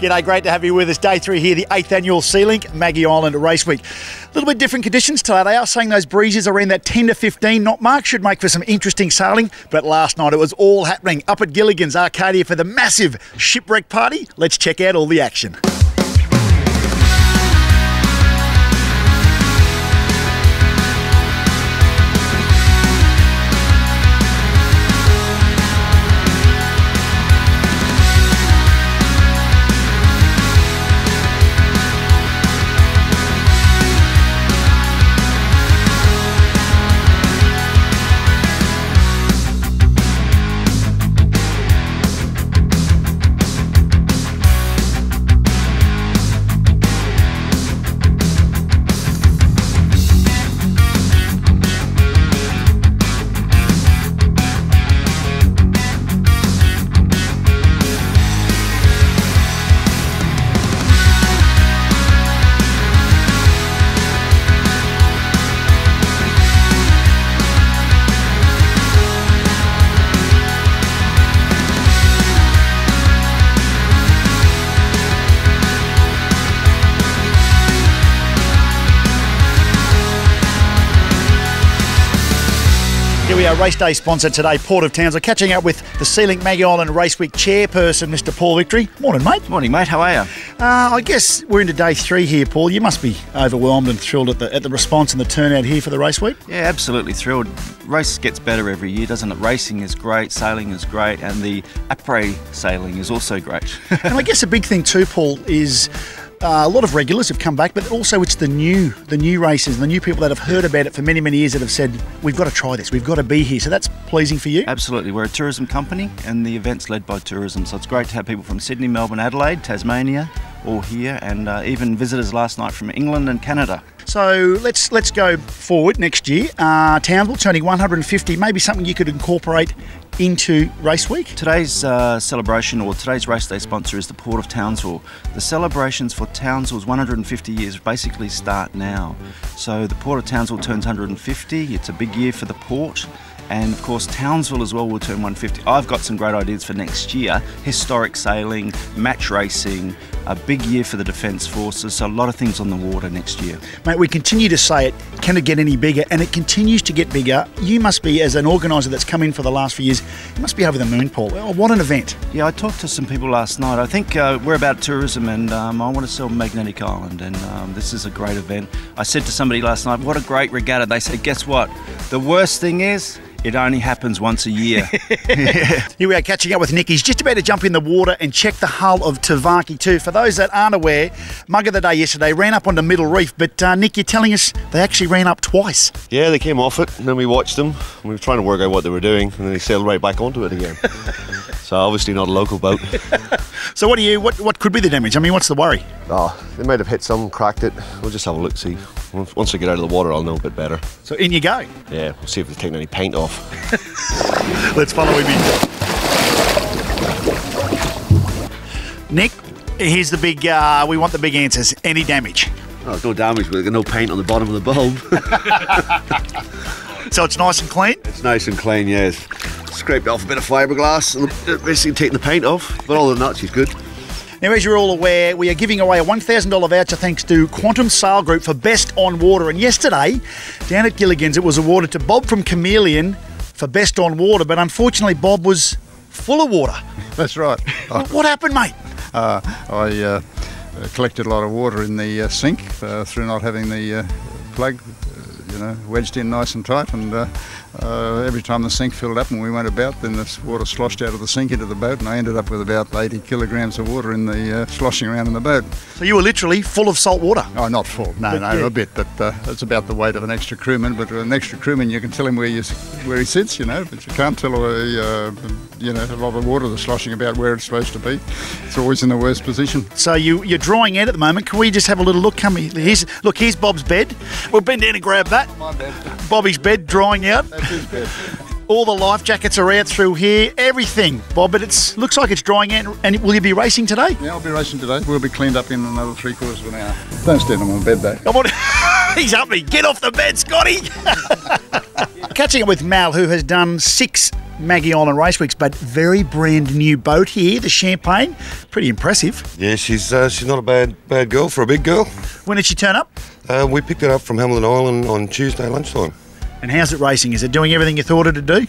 G'day, great to have you with us. Day three here, the eighth annual Sealink Maggie Island Race Week. A little bit different conditions today. They are saying those breezes are in that 10 to 15 knot mark. Should make for some interesting sailing. But last night it was all happening up at Gilligan's Arcadia for the massive shipwreck party. Let's check out all the action. Race day sponsor today, Port of Townsville. Catching up with the Sealink Maggie Island Race Week chairperson, Mr. Paul Victory. Morning, mate. Morning, mate. How are you? Uh, I guess we're into day three here, Paul. You must be overwhelmed and thrilled at the at the response and the turnout here for the race week. Yeah, absolutely thrilled. Race gets better every year, doesn't it? Racing is great, sailing is great, and the après sailing is also great. and I guess a big thing too, Paul, is. Uh, a lot of regulars have come back, but also it's the new, the new races, the new people that have heard about it for many, many years that have said, "We've got to try this. We've got to be here." So that's pleasing for you. absolutely. We're a tourism company, and the event's led by tourism, so it's great to have people from Sydney, Melbourne, Adelaide, Tasmania, all here, and uh, even visitors last night from England and Canada. So let's let's go forward next year. Uh, Townsville turning 150, maybe something you could incorporate into race week. Today's uh, celebration or today's race day sponsor is the Port of Townsville. The celebrations for Townsville's 150 years basically start now. So the Port of Townsville turns 150. It's a big year for the port. And of course, Townsville as well will turn 150. I've got some great ideas for next year historic sailing, match racing, a big year for the Defence Forces. So, a lot of things on the water next year. Mate, we continue to say it. Can it get any bigger? And it continues to get bigger. You must be, as an organiser that's come in for the last few years, you must be over the moon, Paul. Oh, what an event! Yeah, I talked to some people last night. I think uh, we're about tourism and um, I want to sell Magnetic Island, and um, this is a great event. I said to somebody last night, What a great regatta. They said, Guess what? The worst thing is, it only happens once a year. Here we are catching up with Nick. He's just about to jump in the water and check the hull of Tavaki too. For those that aren't aware, Mug of the Day yesterday ran up onto Middle Reef, but uh, Nick, you're telling us they actually ran up twice. Yeah, they came off it, and then we watched them. We were trying to work out what they were doing, and then they sailed right back onto it again. so obviously not a local boat. So what do you? What what could be the damage? I mean, what's the worry? Oh, they might have hit some, cracked it. We'll just have a look, see. Once they get out of the water, I'll know a bit better. So in you go. Yeah, we'll see if they've taken any paint off. Let's follow him in. Nick, here's the big. Uh, we want the big answers. Any damage? Oh, no damage, but no paint on the bottom of the bulb. So it's nice and clean. it's nice and clean, yes. Scraped off a bit of fiberglass, and basically taking the paint off. But all the nuts is good. Now, as you're all aware, we are giving away a $1,000 voucher thanks to Quantum Sail Group for Best on Water. And yesterday, down at Gilligan's, it was awarded to Bob from Chameleon for Best on Water. But unfortunately, Bob was full of water. That's right. What happened, mate? Uh, I uh, collected a lot of water in the uh, sink through not having the plug, you know, wedged in nice and tight. And uh, uh, every time the sink filled up and we went about, then the water sloshed out of the sink into the boat, and I ended up with about 80 kilograms of water in the uh, sloshing around in the boat. So you were literally full of salt water. Oh, not full. No, But no, yeah. a bit, but uh, it's about the weight of an extra crewman. But an extra crewman, you can tell him where you where he sits, you know, but you can't tell a uh, you know a lot of water that's sloshing about where it's supposed to be. It's always in the worst position. So you, you're drying out at the moment. Can we just have a little look? Come here. Here's, look, here's Bob's bed. We'll bend down and grab that. My bed. Bobby's bed drying out. That's. All the life jackets are out through here. Everything, Bob. But it looks like it's drying out. And will you be racing today? Yeah, I'll be racing today. We'll be cleaned up in another three quarters of an hour. Don't stand on my bed though. Come on. He's up me. Get off the bed, Scotty. catching up with Mal, who has done six Maggie Island Race Weeks, but very brand new boat here, the Champagne. Pretty impressive. Yeah, she's uh, she's not a bad bad girl for a big girl. When did she turn up? Uh, we picked her up from Hamilton Island on Tuesday lunchtime. And how's it racing? Is it doing everything you thought it'd do?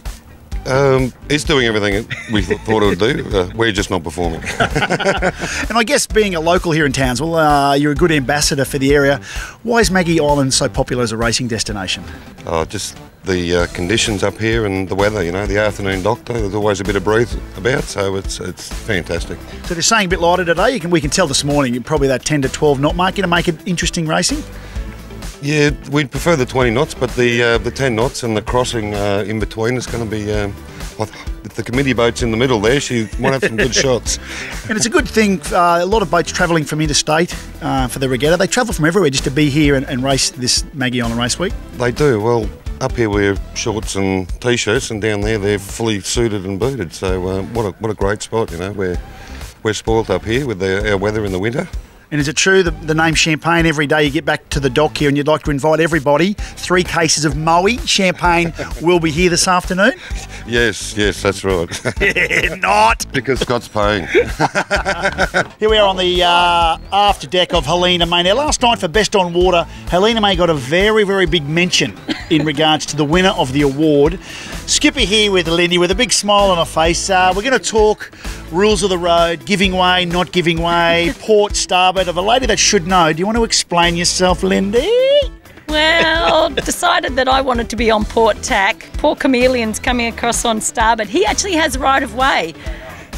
Um, it's doing everything we thought it would do. Uh, we're just not performing. And I guess being a local here in Townsville, uh, you're a good ambassador for the area. Why is Maggie Island so popular as a racing destination? Oh, just the uh, conditions up here and the weather. You know, the afternoon doctor. There's always a bit of breeze about, so it's it's fantastic. So they're saying a bit lighter today. You can, we can tell this morning, probably that 10 to 12 knot mark, going to make it interesting racing. Yeah, we'd prefer the 20 knots, but the uh, the 10 knots and the crossing uh, in between is going to be. Um, if the committee boat's in the middle there, she might have some good shots. And it's a good thing. Uh, a lot of boats travelling from interstate uh, for the regatta. They travel from everywhere just to be here and, and race this Maggie Island Race Week. They do. Well, up here we're shorts and t-shirts, and down there they're fully suited and booted. So uh, what a what a great spot, you know. We're we're spoilt up here with the, our weather in the winter. And is it true that the name Champagne, every day you get back to the dock here and you'd like to invite everybody, three cases of Moët Champagne will be here this afternoon? Yes, yes, that's right. Not. because Scott's paying. Here we are on the uh, after deck of Helena May. Now, last night for Best on Water, Helena May got a very, very big mention in regards to the winner of the award. Skipper here with Lindy with a big smile on her face. Uh, we're going to talk rules of the road, giving way, not giving way, port, starboard, of a lady that should know. Do you want to explain yourself, Lindy? Well, decided that I wanted to be on port tack. Poor chameleon's coming across on starboard. He actually has right of way.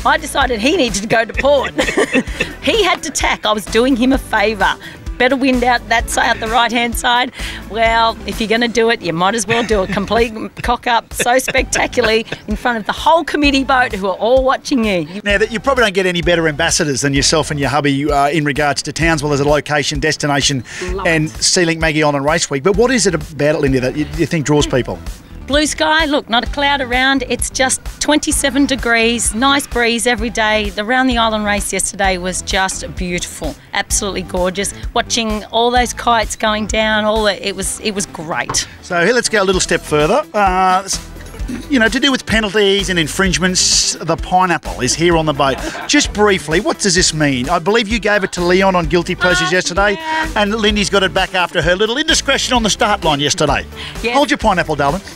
I decided he needed to go to port. he had to tack. I was doing him a favour. Better wind out that side, out the right hand side. Well, if you're going to do it, you might as well do a complete cock up so spectacularly in front of the whole committee boat who are all watching you. You Now, that you probably don't get any better ambassadors than yourself and your hubby uh, in regards to Townsville as a location, destination, Love and it. Sealink Maggie Island Race Week. But what is it about it, Lindy, that you, you think draws people? Blue sky, look, not a cloud around. It's just 27 degrees, nice breeze every day. The round the island race yesterday was just beautiful, absolutely gorgeous. Watching all those kites going down, all the, it was it was great. So here, let's go a little step further. Uh, you know, to do with penalties and infringements, the pineapple is here on the boat. Just briefly, what does this mean? I believe you gave it to Leon on guilty pleasures yesterday, and Lindy's got it back after her little indiscretion on the start line yesterday. Yes. Hold your pineapple, darling.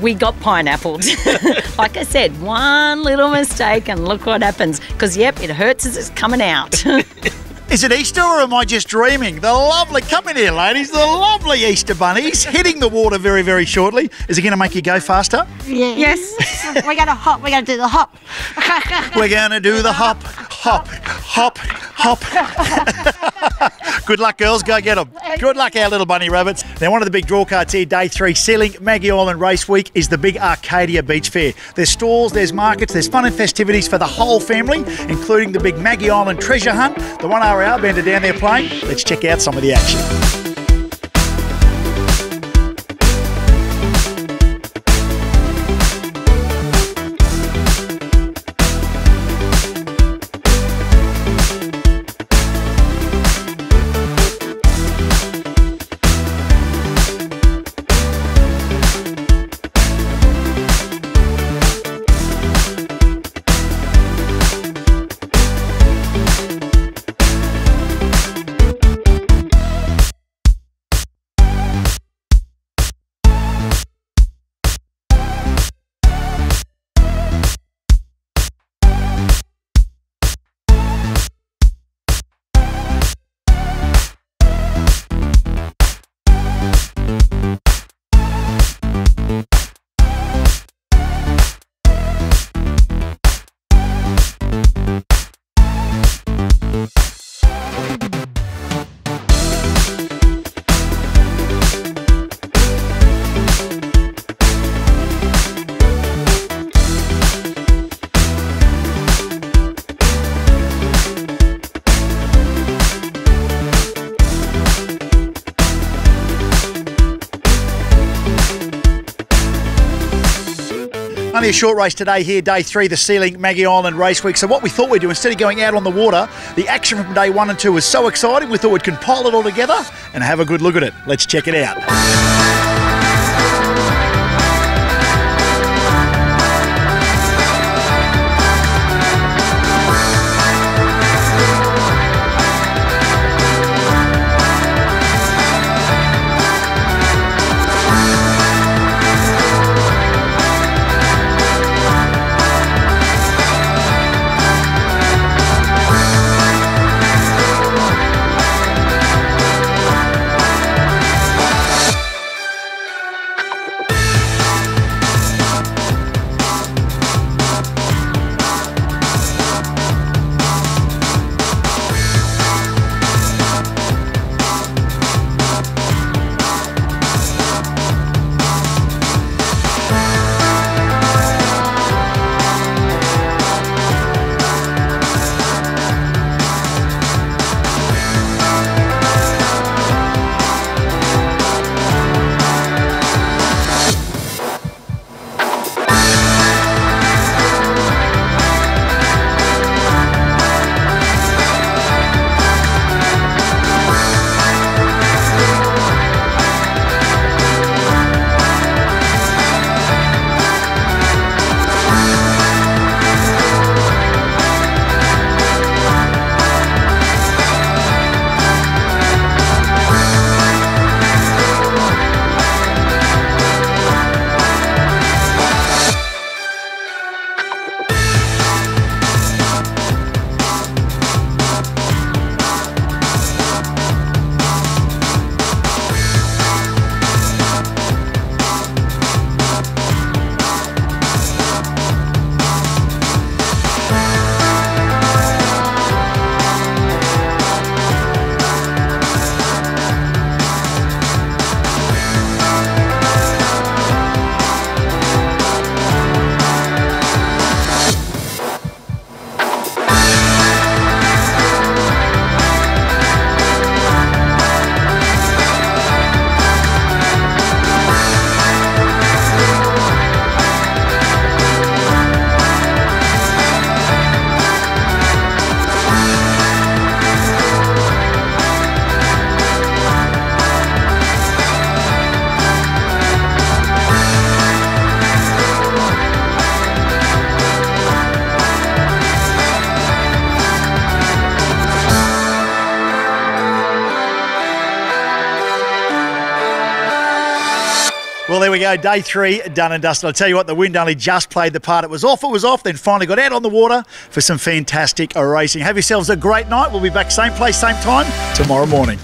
We got pineappled. like I said, one little mistake and look what happens. Because yep, it hurts as it's coming out. Is it Easter or am I just dreaming? The lovely, come in here, ladies, the lovely Easter bunnies hitting the water very, very shortly. Is it going to make you go faster? Yes. yes. we're gonna hop. We're gonna do the hop. We're going to do the hop, hop, hop, hop. Good luck, girls. Go get them. Good luck, our little bunny rabbits. Now, one of the big draw cards here, day three, Sealink Maggie Island Race Week, is the big Arcadia Beach Fair. There's stalls, there's markets, there's fun and festivities for the whole family, including the big Maggie Island Treasure Hunt. The one RAR band are down there playing. Let's check out some of the action. Only a short race today here, day three, the Sealink Maggie Island Race Week. So what we thought we'd do, instead of going out on the water, the action from day one and two was so exciting, we thought we'd compile it all together and have a good look at it. Let's check it out. Well, there we go. Day three done and dusted. I'll tell you what, the wind only just played the part. It was off, it was off, then finally got out on the water for some fantastic racing. Have yourselves a great night. We'll be back same place, same time tomorrow morning.